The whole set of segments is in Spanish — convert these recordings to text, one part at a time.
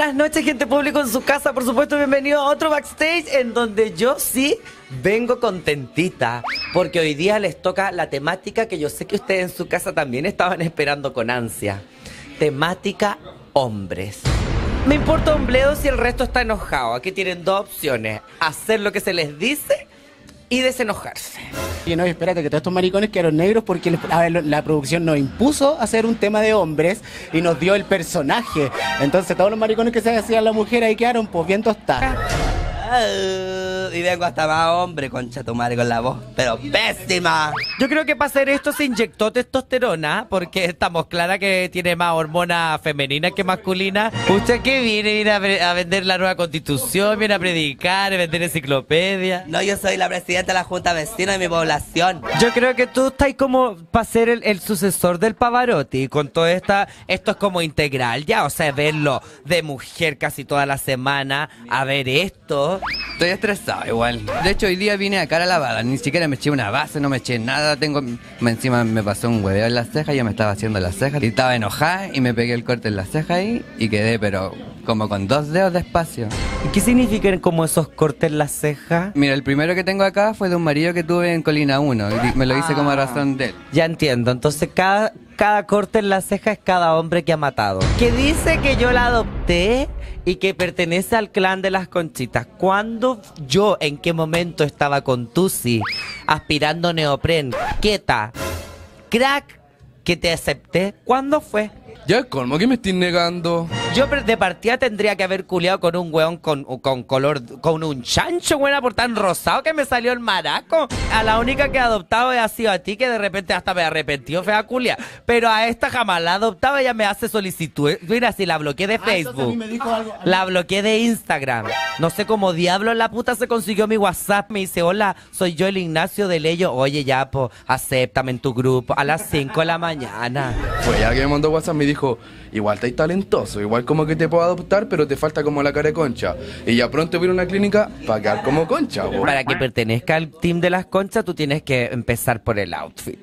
Buenas noches, gente público en su casa. Por supuesto, bienvenido a otro backstage en donde yo sí vengo contentita. Porque hoy día les toca la temática que yo sé que ustedes en su casa también estaban esperando con ansia. Temática hombres. Me importa un bledo si el resto está enojado. Aquí tienen dos opciones. Hacer lo que se les dice y desenojarse. Y no, espérate, que todos estos maricones quedaron negros porque la producción nos impuso hacer un tema de hombres y nos dio el personaje. Entonces todos los maricones que se hacían la mujer ahí quedaron pues bien tostados. Y vengo hasta más hombre, concha tu madre, con la voz, pero pésima. Yo creo que para hacer esto se inyectó testosterona, porque estamos clara que tiene más hormona femenina que masculina. ¿Usted qué viene? ¿Viene a, vender la nueva constitución? ¿Viene a predicar? ¿A vender enciclopedia? No, yo soy la presidenta de la Junta Vecina de mi población. Yo creo que tú estás como para ser el, el sucesor del Pavarotti con toda esta, esto es como integral ya, o sea, verlo de mujer casi toda la semana, a ver esto. Estoy estresado igual. De hecho, hoy día vine a cara lavada. Ni siquiera me eché una base, no me eché nada. Tengo. Encima me pasó un hueveo en las cejas. Yo me estaba haciendo las cejas. Y estaba enojada y me pegué el corte en las cejas ahí. Y quedé, pero como con dos dedos de espacio. ¿Y ¿Qué significan como esos cortes en la ceja? Mira, el primero que tengo acá fue de un marido que tuve en Colina 1. Y me lo hice Ah. como razón de él. Ya entiendo, entonces cada, cada corte en la ceja es cada hombre que ha matado. Que dice que yo la adopté y que pertenece al clan de las conchitas. ¿Cuándo yo, en qué momento estaba con Tusi, aspirando neopren, quieta, crack, que te acepté? ¿Cuándo fue? Ya, colmo que me estoy negando. Yo de partida tendría que haber culeado con un weón con, con color, con un chancho, buena por tan rosado que me salió el maraco. A la única que he adoptado ha sido a ti, que de repente hasta me arrepentió fea culia. Pero a esta jamás la adoptaba, ella me hace solicitud. Mira, si la bloqueé de Facebook. La bloqueé de Instagram. No sé cómo diablo la puta se consiguió mi WhatsApp. Me dice, hola, soy yo el Ignacio de Leyo. Oye, ya, po, acéptame en tu grupo a las 5 de la mañana. Fue ella que me mandó WhatsApp me dijo, igual estáis talentoso, igual como que te puedo adoptar, pero te falta como la cara de concha. Y ya pronto voy a una clínica para quedar como concha, po. Para que pertenezca al team de las conchas, tú tienes que empezar por el outfit.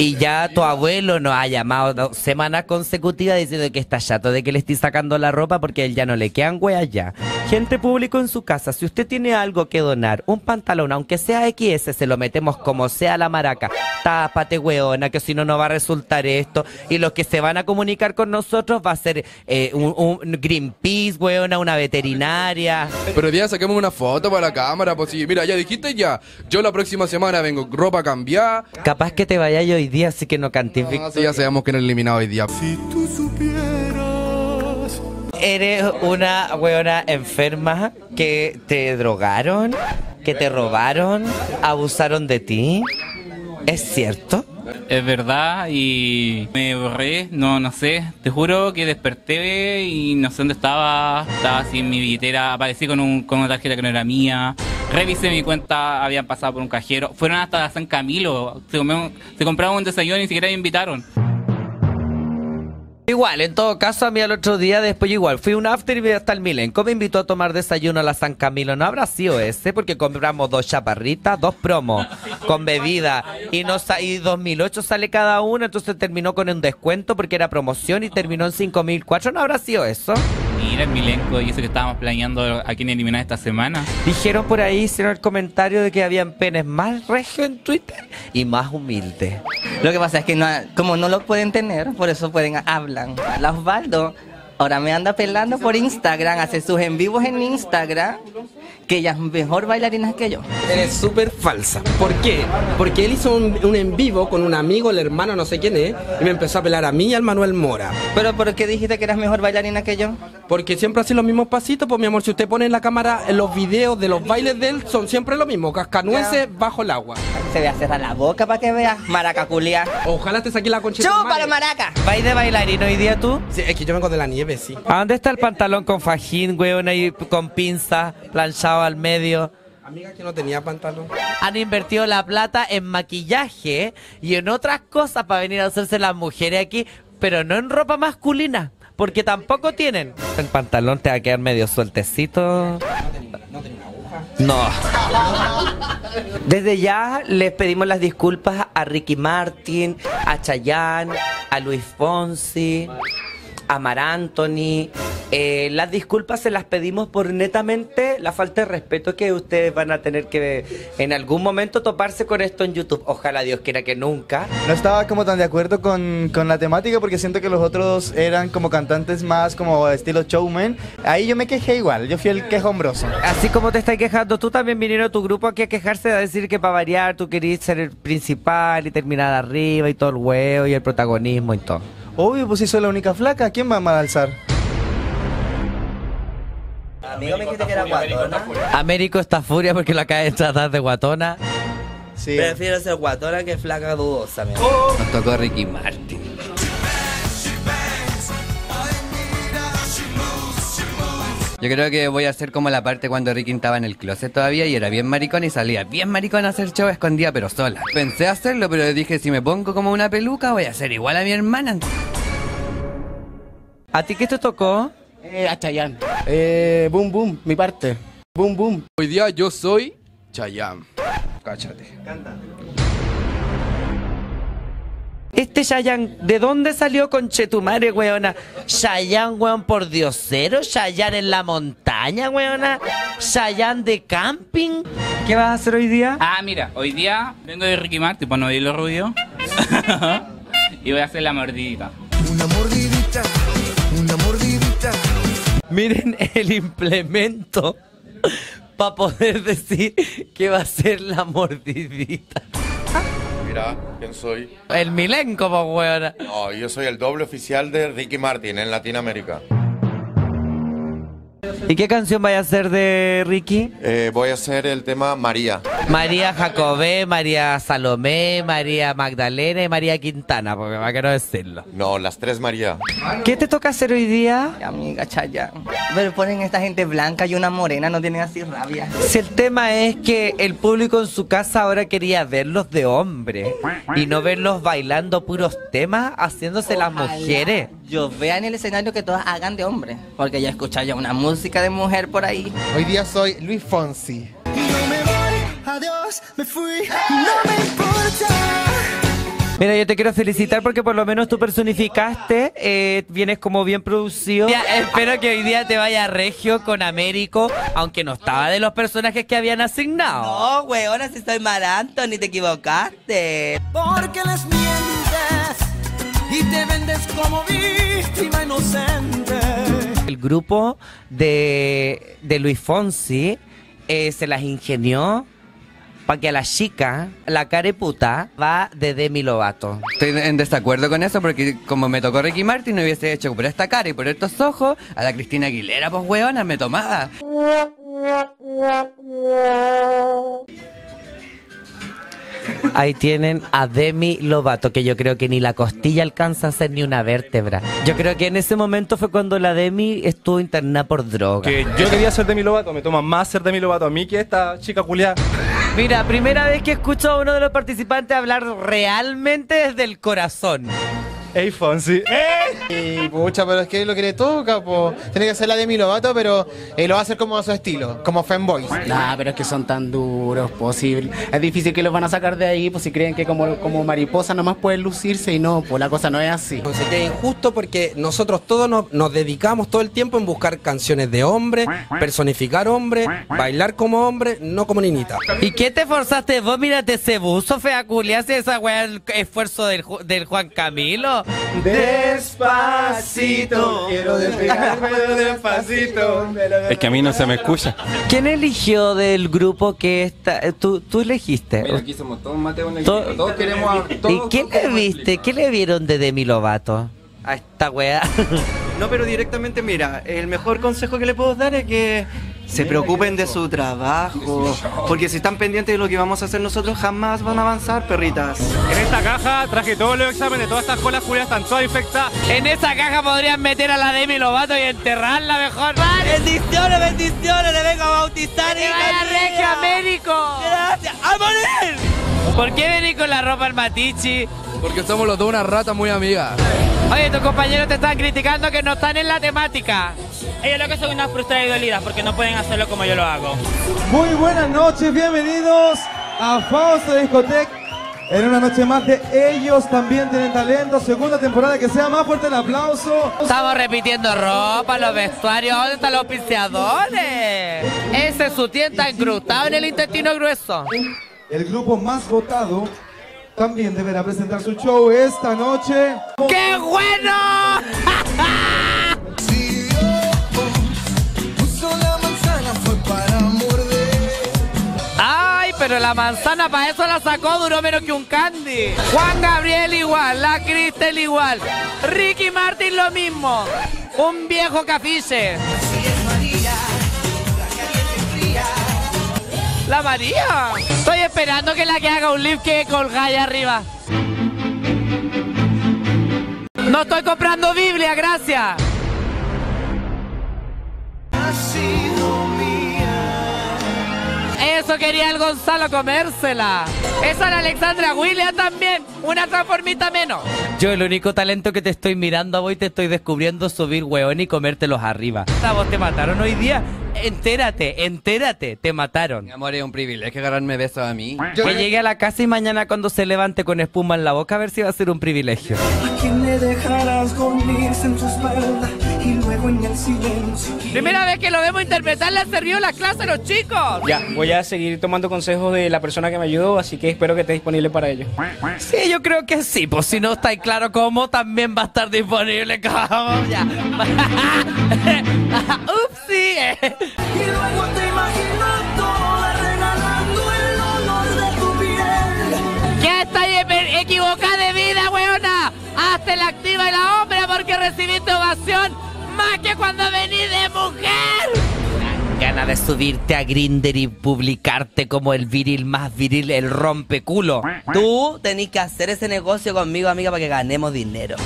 Y ya tu abuelo nos ha llamado dos semanas consecutivas diciendo que está chato de que le estoy sacando la ropa porque él ya no le quedan weas ya. Gente público en su casa, si usted tiene algo que donar, un pantalón, aunque sea XS, se lo metemos como sea la maraca. Tápate, weona, que si no, no va a resultar esto. Y los que se van a comunicar con nosotros va a ser eh, un, un Greenpeace, weona, una veterinaria. Pero ya saquemos una foto para la cámara, pues sí, mira, ya dijiste ya. Yo la próxima semana vengo ropa cambiada. Capaz que te vaya yo hoy día, así que no. Ah, sí, ya sabemos que no eliminado hoy día. Eres una weona enferma que te drogaron, que te robaron, abusaron de ti. ¿Es cierto? Es verdad y me borré, no, no sé, te juro que desperté y no sé dónde estaba, estaba sin mi billetera, aparecí con, un, con una tarjeta que no era mía, revisé mi cuenta, habían pasado por un cajero, fueron hasta San Camilo, se, compraron un desayuno y ni siquiera me invitaron. Igual, en todo caso, a mí al otro día después igual fui un after y hasta el Milenco me invitó a tomar desayuno a la San Camilo. No habrá sido ese porque compramos dos chaparritas, dos promos con bebida y, no y 2008 sale cada una, entonces terminó con un descuento porque era promoción y terminó en 5004. No habrá sido eso. Mira el milenco y eso que estábamos planeando a quién eliminar esta semana. Dijeron por ahí, hicieron el comentario de que habían penes más regio en Twitter y más humildes. Lo que pasa es que no, como no lo pueden tener, por eso pueden hablan. La Osvaldo ahora me anda pelando por Instagram, hace sus en vivos en Instagram, que ella es mejor bailarina que yo. Eres súper falsa. ¿Por qué? Porque él hizo un, un en vivo con un amigo, el hermano, no sé quién es, y me empezó a pelar a mí y al Manuel Mora. Pero ¿por qué dijiste que eras mejor bailarina que yo? Porque siempre hace los mismos pasitos, pues mi amor, si usted pone en la cámara en los videos de los bailes de él, son siempre lo mismo, cascanueces bajo el agua. Se voy a cerrar la boca para que veas, maracaculia. Ojalá te saque la conchita. ¡Chúpalo, maraca! ¿Vais de bailarín hoy día tú? Sí, es que yo vengo de la nieve, sí. ¿A dónde está el pantalón con fajín, weón, ahí con pinza, planchado al medio? Amiga que no tenía pantalón. Han invertido la plata en maquillaje y en otras cosas para venir a hacerse las mujeres aquí, pero no en ropa masculina, porque tampoco tienen. El pantalón te va a quedar medio sueltecito. No. Desde ya les pedimos las disculpas a Ricky Martin, a Chayanne, a Luis Fonsi, a Mar Anthony, Eh, las disculpas se las pedimos por netamente la falta de respeto que ustedes van a tener que en algún momento toparse con esto en YouTube. Ojalá Dios quiera que nunca. No estaba como tan de acuerdo con, con la temática porque siento que los otros eran como cantantes más como estilo showman. Ahí yo me quejé igual, yo fui el quejombroso. Así como te estás quejando, tú también vinieron a tu grupo aquí a quejarse de decir que para variar tú querías ser el principal y terminar arriba y todo el huevo y el protagonismo y todo. Obvio, pues si soy la única flaca, ¿quién va a mal alzar? Amigo, me dijiste que era guatona. Américo está furia porque lo acaba de tratar de guatona. Sí. Prefiero ser guatona que flaca dudosa, mi Nos tocó Ricky Martin. Yo creo que voy a hacer como la parte cuando Ricky estaba en el closet todavía y era bien maricón y salía bien maricón a hacer show escondida pero sola. Pensé hacerlo, pero dije si me pongo como una peluca voy a ser igual a mi hermana. ¿A ti qué te tocó? Eh, a Chayanne. Eh, boom, boom, mi parte. Boom, boom. Hoy día yo soy Chayam. Cáchate. Este Shayan, ¿de dónde salió con Chetumare, weona? Shayan, weón, por diosero, Shayan en la montaña, weona, Shayan de camping. ¿Qué vas a hacer hoy día? Ah, mira, hoy día vengo de Ricky Martin, para no oír los ruidos. y voy a hacer la mordidita. Miren el implemento para poder decir que va a ser la mordidita. Mira, ¿quién soy? El milenco, po, weona. No, yo soy el doble oficial de Ricky Martin en Latinoamérica. ¿Y qué canción vaya a hacer de Ricky? Eh, voy a hacer el tema María. María Jacobé, María Salomé, María Magdalena y María Quintana, porque va a quiero decirlo. No, las tres María. ¿Qué te toca hacer hoy día? Amiga Chaya. Pero ponen esta gente blanca y una morena, no tienen así rabia. Si el tema es que el público en su casa ahora quería verlos de hombre y no verlos bailando puros temas haciéndose las mujeres. Yo vea en el escenario que todas hagan de hombre, porque ya escuché ya una música de mujer por ahí. Hoy día soy Luis Fonsi. Mira, yo te quiero felicitar porque por lo menos tú personificaste, eh, vienes como bien producido. Ya, espero que hoy día te vaya regio con Américo, aunque no estaba de los personajes que habían asignado. No, weona, si soy Maranto, ni te equivocaste. Porque les mientes y te vendes como víctima inocente. El grupo de, de Luis Fonsi eh, se las ingenió para que a la chica, la careputa, va de Demi Lovato. Estoy en desacuerdo con eso porque como me tocó Ricky Martin no hubiese hecho por esta cara y por estos ojos a la Cristina Aguilera, pues weona, me tomaba. Ahí tienen a Demi Lovato, que yo creo que ni la costilla alcanza a ser ni una vértebra. Yo creo que en ese momento fue cuando la Demi estuvo internada por droga. Que yo quería ser Demi Lovato, me toma más ser Demi Lovato a mí que esta chica culiada. Mira, primera vez que escucho a uno de los participantes hablar realmente desde el corazón. Ey, Fonsi. Y pucha, pero es que es lo que le toca, po. Tiene que ser la Demi Lovato, pero eh, lo va a hacer como a su estilo, como fanboy. Nah, pero es que son tan duros, posible. Es difícil que los van a sacar de ahí, pues si creen que como, como mariposa nomás pueden lucirse y no, pues la cosa no es así. Pues sería injusto porque nosotros todos nos, nos dedicamos todo el tiempo en buscar canciones de hombre, personificar hombre, bailar como hombre, no como niñita. ¿Y qué te forzaste vos? Mírate ese buzo, fea culia, si esa weá el esfuerzo del, Ju- del Juan Camilo. Despacito. Quiero despegarme despacito. Es que a mí no se me escucha. ¿Quién eligió del grupo que está? eh, ¿Tú, tú elegiste? aquí somos todos Mateo en To- Todos queremos. ¿Y qué le viste? ¿Qué le vieron de Demi Lovato? A esta weá. No, pero directamente, mira, el mejor consejo que le puedo dar es que se preocupen de su trabajo. Porque si están pendientes de lo que vamos a hacer nosotros, jamás van a avanzar, perritas. En esta caja traje todos los exámenes, todas estas colas culiadas están todas infectadas. En esa caja podrían meter a la Demi Lovato y enterrarla mejor. Bendiciones, bendiciones, le vengo a bautizar y Regio Américo! Gracias, ¡a morir! ¿Por qué venís con la ropa al matichi? Porque somos los dos una rata muy amigas. Oye, tus compañeros te están criticando que no están en la temática. Ellos lo que son unas frustradas y dolidas porque no pueden hacerlo como yo lo hago. Muy buenas noches, bienvenidos a Fausto Discotec En una noche más de ellos también tienen talento. Segunda temporada, que sea más fuerte el aplauso. Estamos repitiendo ropa, los vestuarios. ¿Dónde están los piseadores? Ese su está incrustado en el intestino grueso. El grupo más votado también deberá presentar su show esta noche. ¡Qué bueno! Ay, pero la manzana para eso la sacó, duró menos que un candy. Juan Gabriel igual, la Cristel igual. Ricky Martin lo mismo. Un viejo cafiche. La María. Estoy esperando que la que haga un live que colga allá arriba. No estoy comprando Biblia, gracias. Eso quería el Gonzalo comérsela. Esa era Alexandra William también. Una transformita menos. Yo el único talento que te estoy mirando a vos y te estoy descubriendo subir hueón y comértelos arriba. ¿A vos te mataron hoy día? Entérate, entérate, te mataron. Mi amor, es un privilegio agarrarme besos a mí. Que llegue a la casa y mañana cuando se levante con espuma en la boca a ver si va a ser un privilegio. ¿A quién le dejarás en tu espalda y luego en el silencio? Primera vez que lo vemos interpretar le ha servido la clase a los chicos. Ya, voy a seguir tomando consejos de la persona que me ayudó, así que espero que esté disponible para ello. Sí, yo creo que sí, pues si no está claro cómo, también va a estar disponible como ya. Upsi. Y luego te imagino toda regalando el olor de tu piel. ¿Qué estáis e- equivocada de vida, weona? Hazte la activa y la cuando venís de mujer. Gana de subirte a Grinder y publicarte como el viril más viril, el rompeculo. Tú tenés que hacer ese negocio conmigo, amiga, para que ganemos dinero.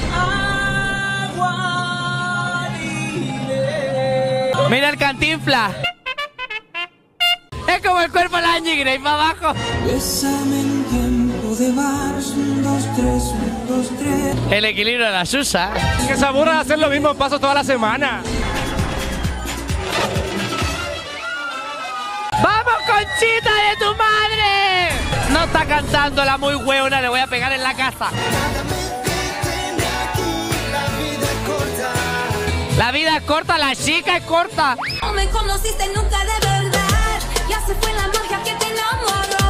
Mira el cantinfla. Es como el cuerpo de la Grace para abajo. Bésame en tiempo de vals, un, dos, tres, un, dos, tres. El equilibrio de la Yusa. Que se aburra de hacer los mismos pasos toda la semana. ¡Vamos, Conchita de tu madre! No está cantando la muy hueona, le voy a pegar en la casa. La vida es corta, la chica es corta. No me conociste nunca de verdad. Ya se fue la magia que te enamoró.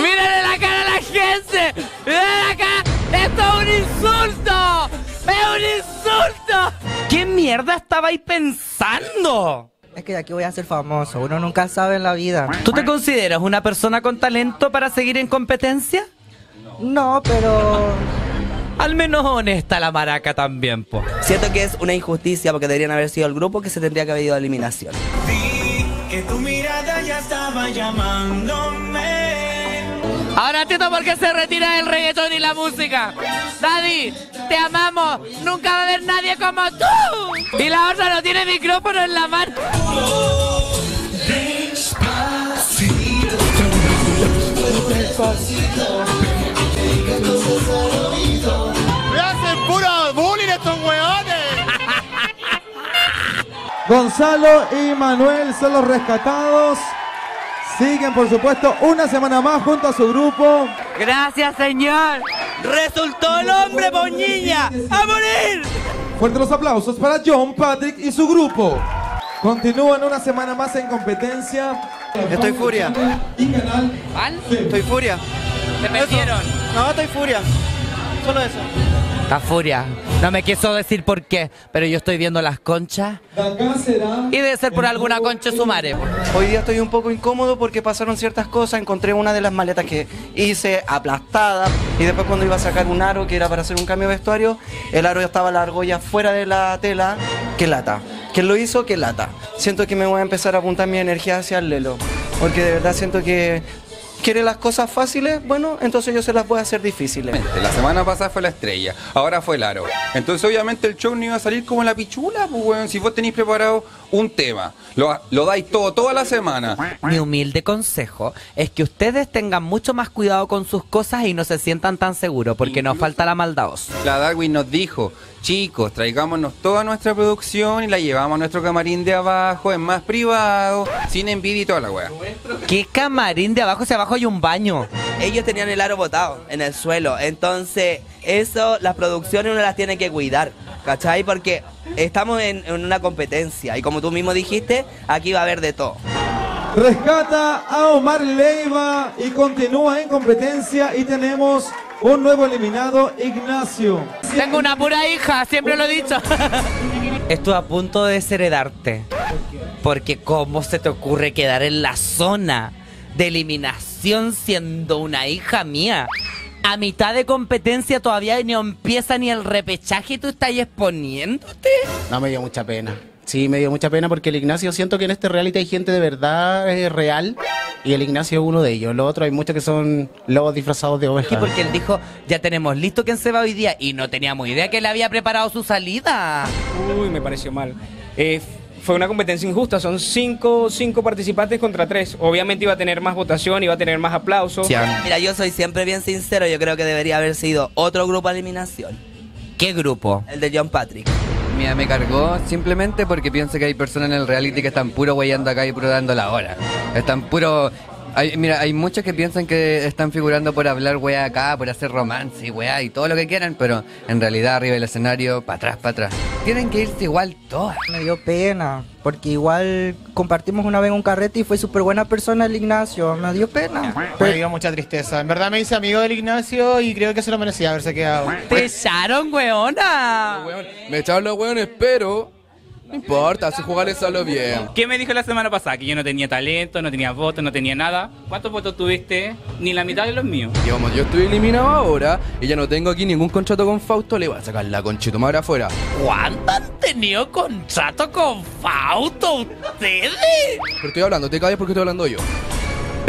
¡Mírale la cara a la gente! ¡Mírale la cara! ¡Esto es un insulto! ¡Es un insulto! ¿Qué mierda estabais pensando? Es que de aquí voy a ser famoso, uno nunca sabe en la vida. ¿Tú te consideras una persona con talento para seguir en competencia? No, pero... Al menos honesta la maraca también, po. Siento que es una injusticia porque deberían haber sido el grupo que se tendría que haber ido a eliminación. Vi que tu mirada ya estaba llamándome. Ahora entiendo por qué se retira el reggaetón y la música. Daddy, te amamos. Nunca va a haber nadie como tú. Y la otra no tiene micrófono en la mano. ¡Me hacen puro bullying estos weones! Gonzalo y Manuel son los rescatados. Siguen, por supuesto, una semana más junto a su grupo. Gracias, señor. Resultó el hombre, boñiña. ¡A morir! Fuertes los aplausos para John Patrick y su grupo. Continúan una semana más en competencia. Estoy furia. Estoy furia. Se perdieron. No, estoy furia. Solo eso. Está furia. No me quiso decir por qué, pero yo estoy viendo las conchas. Y debe ser por alguna concha sumare. Hoy día estoy un poco incómodo porque pasaron ciertas cosas. Encontré una de las maletas que hice aplastada. Y después cuando iba a sacar un aro que era para hacer un cambio de vestuario, el aro ya estaba la argolla fuera de la tela. ¡Qué lata! ¿Quién lo hizo? ¡Qué lata! Siento que me voy a empezar a apuntar mi energía hacia el lelo. Porque de verdad siento que quiere las cosas fáciles, bueno, entonces yo se las voy a hacer difíciles. La semana pasada fue la estrella, ahora fue el aro. Entonces obviamente el show no iba a salir como la pichula, pues weón. Si vos tenéis preparado un tema, lo, lo dais todo, toda la semana. Mi humilde consejo es que ustedes tengan mucho más cuidado con sus cosas y no se sientan tan seguros, porque nos falta la maldados. La Darwin nos dijo, chicos, traigámonos toda nuestra producción y la llevamos a nuestro camarín de abajo, es más privado, sin envidia y toda la weá. ¿Qué camarín de abajo? Si abajo hay un baño. Ellos tenían el aro botado en el suelo. Entonces, eso, las producciones uno las tiene que cuidar. ¿Cachai? Porque estamos en, en una competencia. Y como tú mismo dijiste, aquí va a haber de todo. Rescata a Omar Leiva y continúa en competencia y tenemos un nuevo eliminado, Ignacio. Tengo una pura hija, siempre lo he dicho. Estoy a punto de desheredarte. Porque ¿cómo se te ocurre quedar en la zona de eliminación siendo una hija mía? A mitad de competencia todavía no empieza ni el repechaje y tú estás exponiéndote. No, me dio mucha pena. Sí, me dio mucha pena porque el Ignacio siento que en este reality hay gente de verdad eh, real y el Ignacio es uno de ellos. Los otros hay muchos que son lobos disfrazados de Sí, ovejas. porque él dijo, ya tenemos listo quién se va hoy día. Y no teníamos idea que él había preparado su salida. Uy, me pareció mal. Eh, fue una competencia injusta, son cinco, cinco participantes contra tres. Obviamente iba a tener más votación, iba a tener más aplausos. Mira, yo soy siempre bien sincero. Yo creo que debería haber sido otro grupo de eliminación. ¿Qué grupo? El de John Patrick. Mira, me cargó simplemente porque pienso que hay personas en el reality que están puro weyando acá y puro dando la hora. Están puro... Hay, mira, hay muchos que piensan que están figurando por hablar weá acá, por hacer romance y weá y todo lo que quieran, pero en realidad arriba del escenario, para atrás, para atrás. Tienen que irse igual todas. Me dio pena, porque igual compartimos una vez un carrete y fue súper buena persona el Ignacio. Me dio pena. Me dio mucha tristeza. En verdad me hice amigo del Ignacio y creo que se lo merecía haberse quedado. ¡Te echaron, weona! Me echaron los hueones, pero no importa, si jugarles solo bien. ¿Qué me dijo la semana pasada? Que yo no tenía talento, no tenía votos, no tenía nada. ¿Cuántos votos tuviste? Ni la mitad de los míos. Y como yo estoy eliminado ahora y ya no tengo aquí ningún contrato con Fausto, le voy a sacar la conchetumadre afuera. ¿Cuándo han tenido contrato con Fausto ustedes? Pero estoy hablando, te calles porque estoy hablando yo.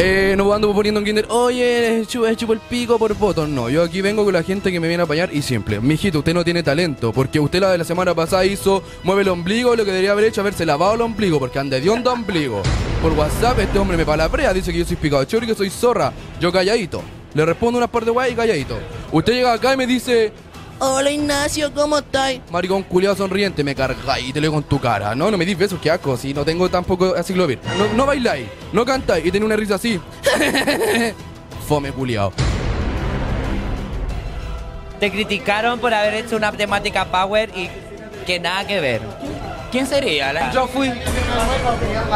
Eh, no ando poniendo en Kinder, oye, chupa, chupa el pico por votos. No, yo aquí vengo con la gente que me viene a apañar y simple. Mijito, usted no tiene talento, porque usted la de la semana pasada hizo mueve el ombligo, lo que debería haber hecho haberse lavado el ombligo, porque ande de onda ombligo. Por WhatsApp este hombre me palabrea, dice que yo soy picado chori, que soy zorra. Yo calladito. Le respondo unas par de guay y calladito. Usted llega acá y me dice, Hola Ignacio, ¿cómo estás? maricón culiado sonriente, me cargáis y te leo con tu cara. No, no me dis besos, qué asco, si no tengo tampoco así lo No, no bailáis, no cantáis y tenés una risa así. Fome culiado. Te criticaron por haber hecho una temática power y que nada que ver. ¿Quién sería? La- Yo fui.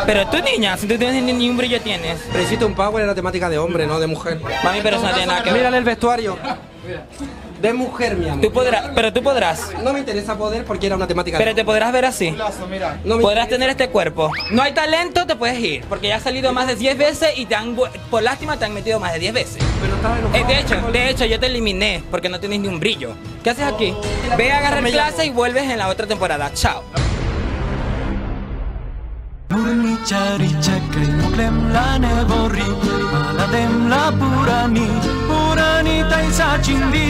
Pero tú, niña, si tú tienes ni, un brillo tienes. Pero hiciste un power en la temática de hombre, no de mujer. Mami, pero eso no tiene nada que ver. Mírale el vestuario. De mujer, mi amor. Tú podrás, pero tú podrás. No me interesa poder porque era una temática Pero te podrás ver así. No me Podrás tener este cuerpo. No hay talento, te puedes ir. Porque ya has salido más de 10 veces y te han, por lástima te han metido más de 10 veces. Eh, de hecho, de hecho, yo te eliminé porque no tienes ni un brillo. ¿Qué haces aquí? Ve a agarrar clase y vuelves en la otra temporada. Chao. La nebori Maladem la purani Purani taisa chindi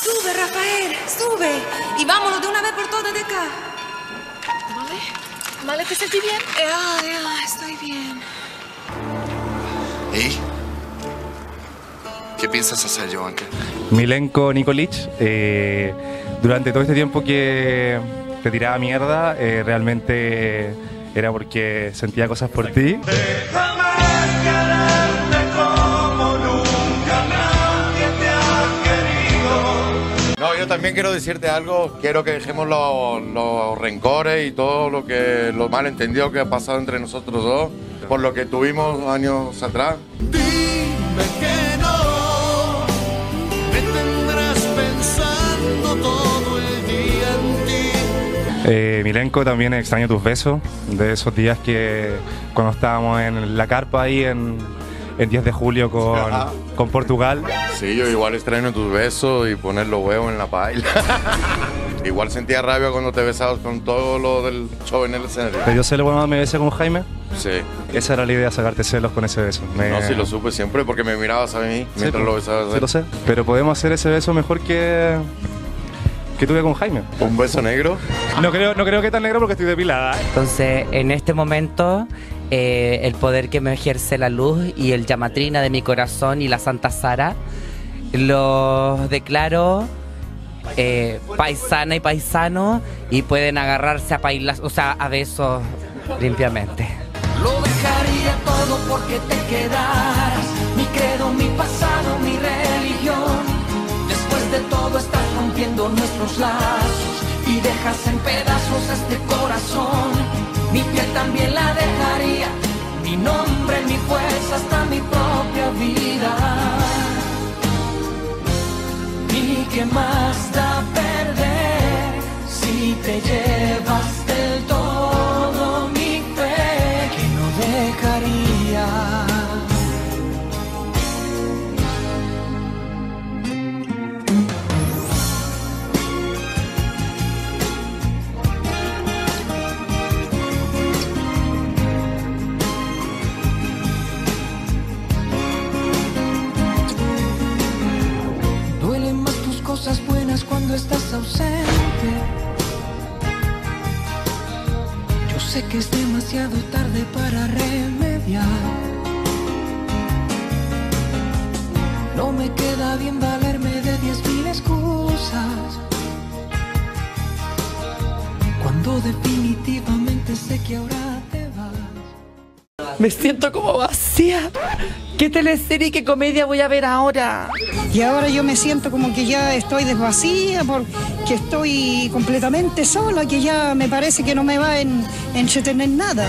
Sube, Rafael, sube. Y vámonos de una vez por todas de acá. ¿Vale? ¿Vale? ¿Te sentí bien? Ah, ya, estoy bien. ¿Y? ¿Qué piensas hacer, Joanke? Milenko Nikolic, eh, durante todo este tiempo que te tiraba mierda, eh, realmente era porque sentía cosas por ti. Yo también quiero decirte algo. Quiero que dejemos los, los rencores y todo lo que lo malentendido que ha pasado entre nosotros dos por lo que tuvimos años atrás. Dime que no Me tendrás pensando todo el día en ti Eh, Milenko, también extraño tus besos, de esos días que cuando estábamos en la carpa ahí en, en 10 de julio con, Ajá. Con Portugal. Sí, yo igual extraño tus besos y poner los huevos en la paila. igual sentía rabia cuando te besabas con todo lo del show en el escenario. ¿Te dio celos cuando me besé con Jaime? Sí. Esa era la idea, sacarte celos con ese beso. Me- No, sí lo supe siempre porque me mirabas a mí Sí, mientras pues, lo besabas. sí lo sé. Pero podemos hacer ese beso mejor que que tuve con Jaime. ¿Un beso negro? No creo, no creo que tan negro porque estoy depilada. Entonces, en este momento, eh, el poder que me ejerce la luz y el llamatrina de mi corazón y la Santa Sara, los declaro eh, paisana y paisano y pueden agarrarse a bailar, o sea, a besos limpiamente. Lo dejaría todo porque te quedaras. Mi credo, mi pasado, mi religión. Después de todo estás rompiendo nuestros lazos y dejas en pedazos este corazón. Mi piel también la dejaría, mi nombre, mi fuerza, hasta mi propia vida. ¿Y qué más da perder si te llevas del todo mi fe que no dejaría? Sé que es demasiado tarde para remediar. No me queda bien valerme de diez mil excusas. Cuando definitivamente sé que ahora te vas. Me siento como vacía. ¿Qué teleserie qué comedia voy a ver ahora? Y ahora yo me siento como que ya estoy desvacía, porque estoy completamente sola, que ya me parece que no me va a en- entretener nada.